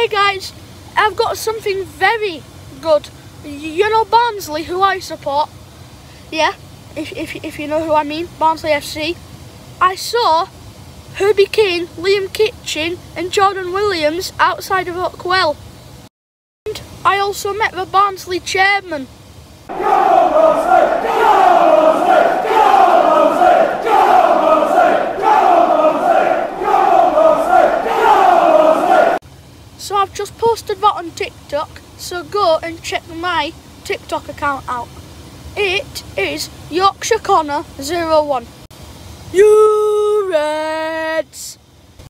Hey guys, I've got something very good. You know Barnsley, who I support? Yeah, if, if, if you know who I mean, Barnsley FC. I saw Herbie Kane, Liam Kitching and Jordan Williams outside of Oakwell. And I also met the Barnsley chairman. So I've just posted that on TikTok, so go and check my TikTok account out. It is Yorkshire Connor 01. You!